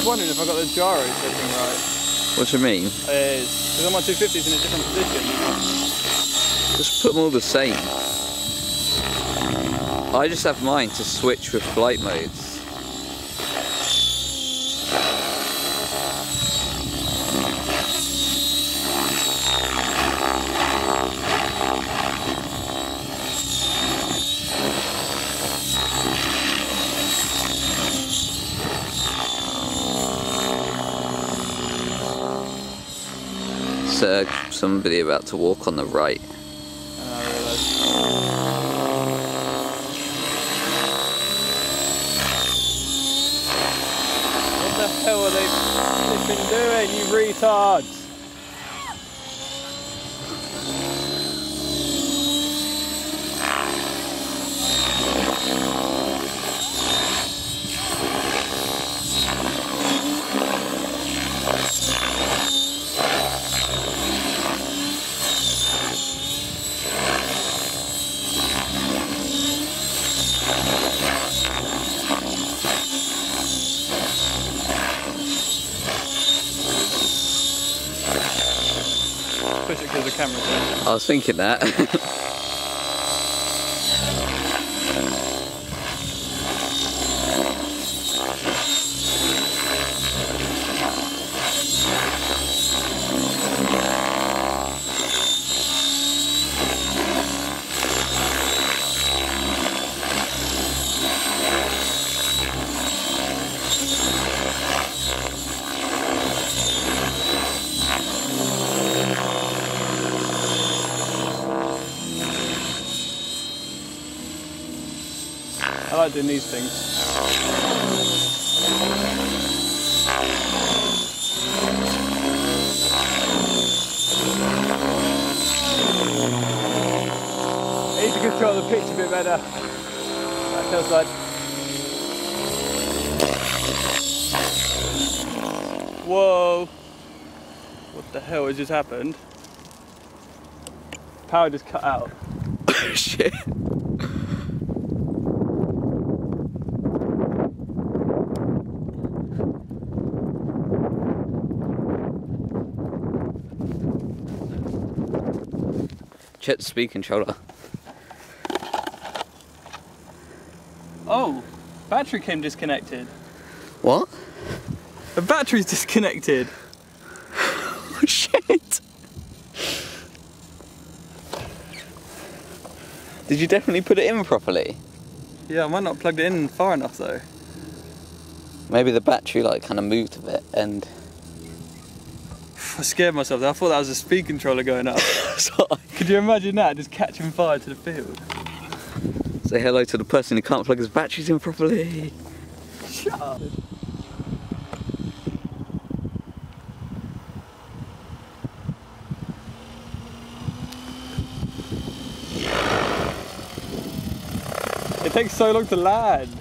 just wondering if I got the gyro setting right. What do you mean? Uh, Is. Because I'm on 250s in a different position. Just put them all the same. I just have mine to switch with flight modes. Uh, somebody about to walk on the right. What the hell are they been doing, you retards? Because the camera's there. I was thinking that. like doing these things. I need to control the pitch a bit better. That feels like. Whoa! What the hell has just happened? Power just cut out. Shit. Check the speed controller. Oh, battery came disconnected. What? The battery's disconnected. Oh shit! Did you definitely put it in properly? Yeah, I might not plugged it in far enough though. Maybe the battery like kind of moved a bit and I scared myself. I thought that was a speed controller going up. so Could you imagine that? Just catching fire to the field. say hello to the person who can't plug his batteries in properly. Shut up. It takes so long to land.